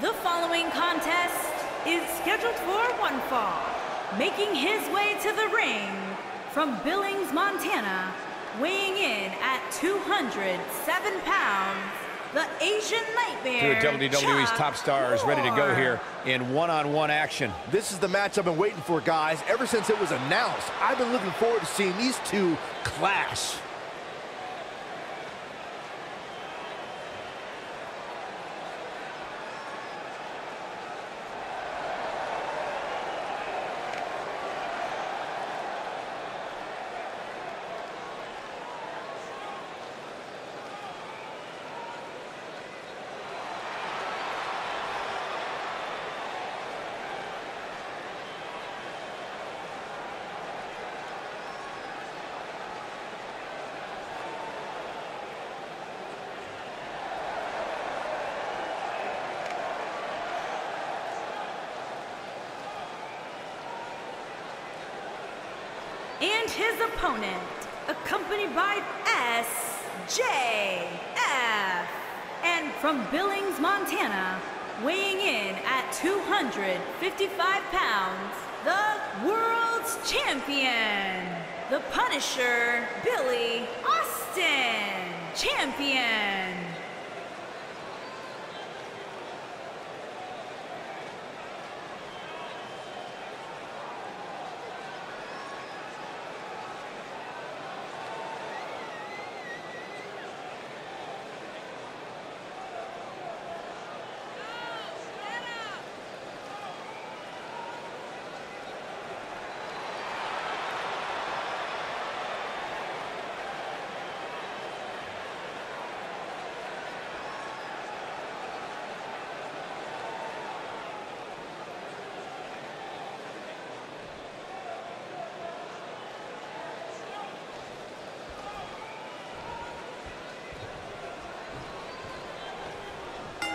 The following contest is scheduled for one fall. Making his way to the ring from Billings, Montana, weighing in at 207 pounds, the Asian Nightmare. Two Nightmare. of WWE's Chuck top stars ready to go here in one-on-one action. This is the match I've been waiting for, guys. Ever since it was announced, I've been looking forward to seeing these two clash. and his opponent, accompanied by SJF. And from Billings, Montana, weighing in at 255 pounds, the world's champion, the Punisher, Billy Austin, champion.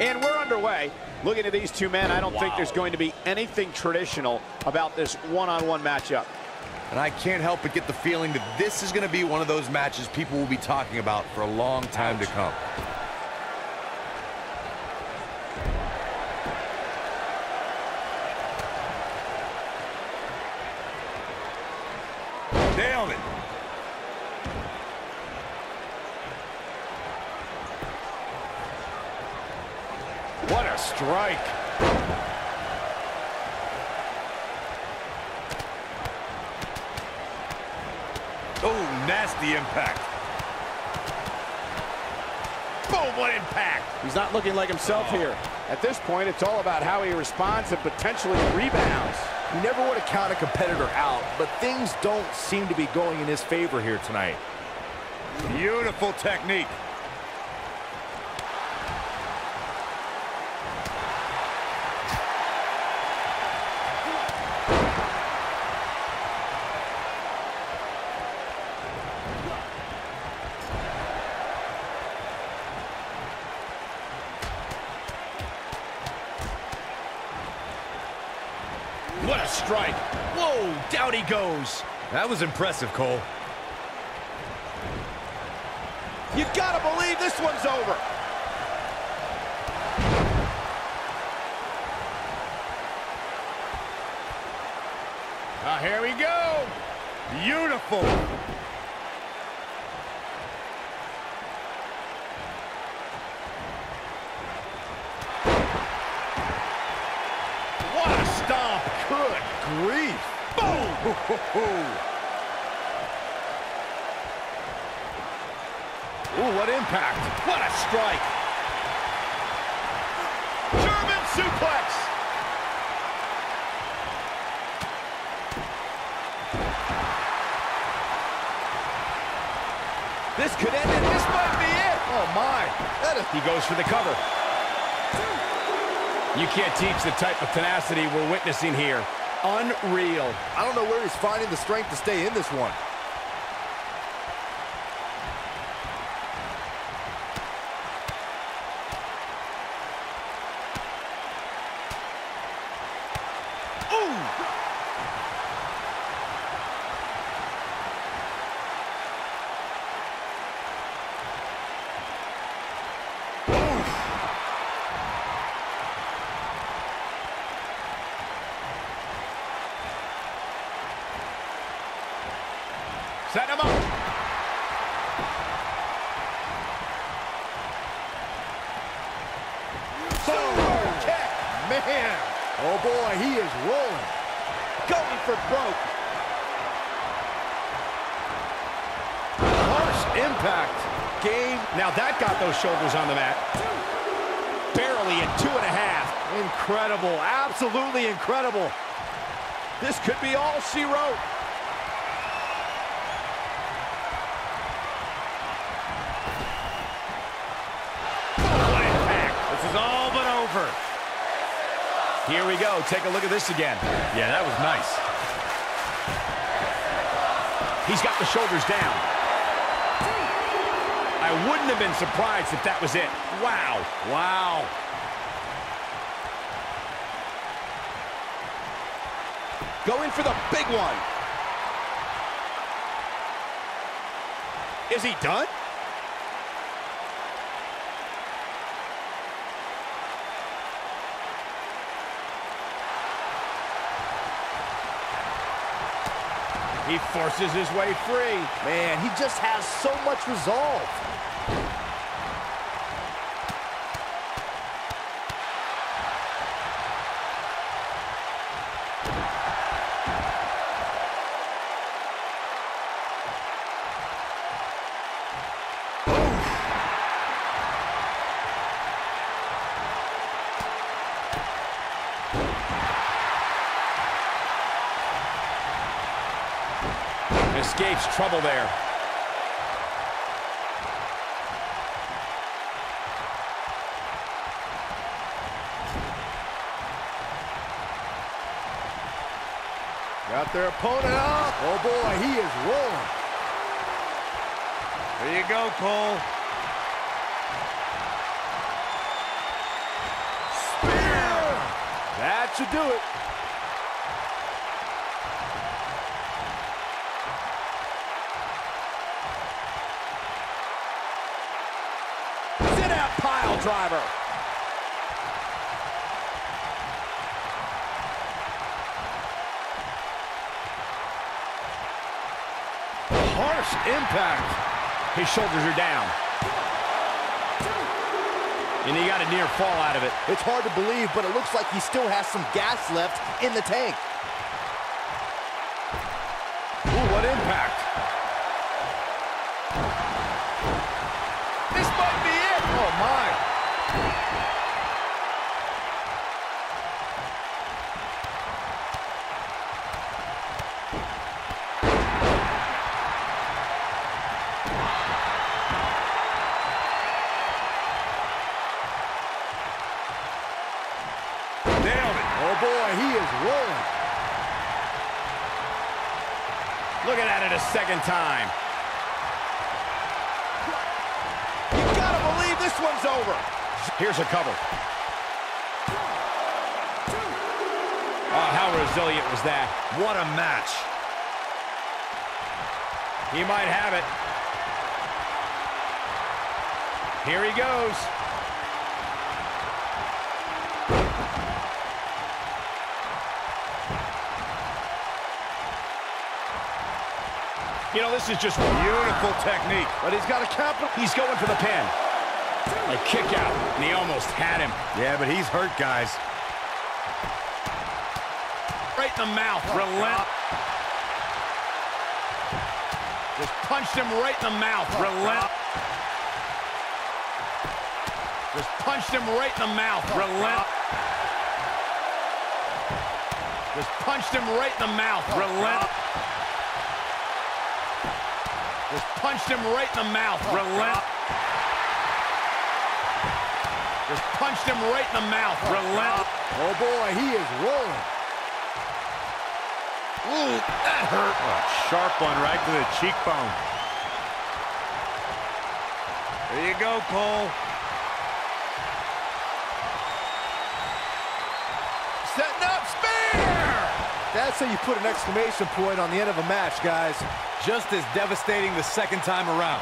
And we're underway. Looking at these two men, I don't think there's going to be anything traditional about this one-on-one matchup. And I can't help but get the feeling that this is going to be one of those matches people will be talking about for a long time to come. Nailed it. Strike. Oh, nasty impact. Boom, what impact. He's not looking like himself oh. here. At this point, it's all about how he responds and potentially rebounds. You never want to count a competitor out, but things don't seem to be going in his favor here tonight. Beautiful technique. What a strike. Whoa, down he goes. That was impressive, Cole. You gotta believe this one's over. Ah, here we go. Beautiful. What a stomp. Good grief. Ooh, what impact. What a strike. German suplex. This could end it. This might be it. Oh, my. That is He goes for the cover. You can't teach the type of tenacity we're witnessing here. Unreal. I don't know where he's finding the strength to stay in this one. Boom! Kick. Man. Oh, boy, he is rolling. Going for broke. Harsh impact. Game. Now that got those shoulders on the mat. Barely at two and a half. Incredible. Absolutely incredible. This could be all she wrote. All. Here we go. Take a look at this again. Yeah, that was nice. He's got the shoulders down. I wouldn't have been surprised if that was it. Wow. Wow. Going for the big one. Is he done? He forces his way free. Man, he just has so much resolve. Escapes trouble there. Got their opponent up. Oh, boy, he is rolling. There you go, Cole. Spear! That should do it. Harsh impact. His shoulders are down. And he got a near fall out of it. It's hard to believe, but it looks like he still has some gas left in the tank. Ooh, what impact. Oh, boy, he is rolling. Looking at it a second time. You gotta believe this one's over. Here's a cover. Oh, how resilient was that? What a match. He might have it. Here he goes. You know, this is just Beautiful technique. But he's got a capital. He's going for the pin. A kick out, and he almost had him. Yeah, but he's hurt, guys. Right in the mouth. Oh, Relent. Just punched him right in the mouth. Oh, Relent. Just punched him right in the mouth. Oh, Relent. Just punched him right in the mouth. Relent. Just punched him right in the mouth. Oh, Relent. Just punched him right in the mouth. Oh, Relent. Oh, boy, he is rolling. Ooh, that hurt. Sharp one right to the cheekbone. There you go, Cole. That's how you put an exclamation point on the end of a match, guys. Just as devastating the second time around.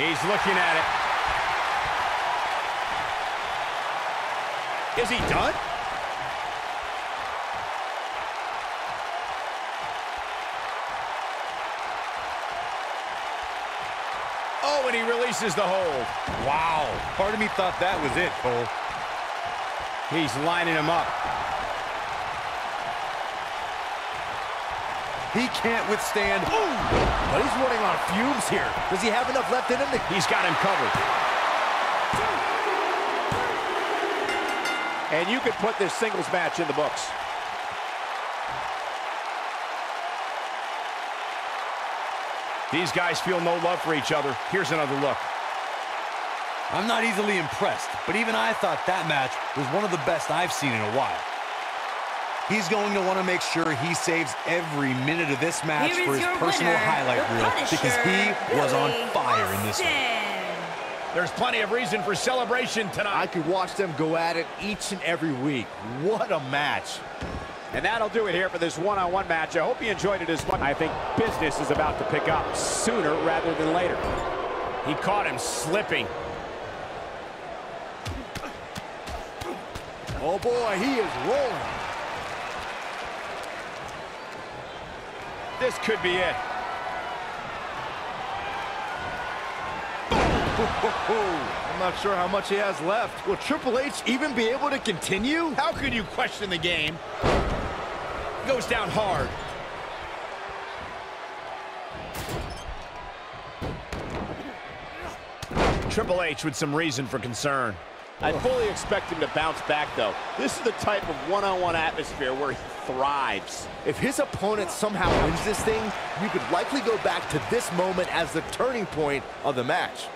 He's looking at it. Is he done? Oh, and he releases the hold. Wow. Part of me thought that was it, Cole. He's lining him up. He can't withstand. But he's running on fumes here. Does he have enough left in him. He's got him covered. And you could put this singles match in the books. These guys feel no love for each other. Here's another look. I'm not easily impressed, but even I thought that match was one of the best I've seen in a while. He's going to want to make sure he saves every minute of this match Here for his personal winner, highlight the reel because he Punisher, was on Billy fire in this one. There's plenty of reason for celebration tonight. I could watch them go at it each and every week. What a match. And that'll do it here for this one-on-one match. I hope you enjoyed it as much. I think business is about to pick up sooner rather than later. He caught him slipping. Oh boy, he is rolling. This could be it. I'm not sure how much he has left. Will Triple H even be able to continue? How could you question the game? Goes down hard. Triple H with some reason for concern. I fully expect him to bounce back, though. This is the type of one-on-one atmosphere where he thrives. If his opponent somehow wins this thing, you could likely go back to this moment as the turning point of the match.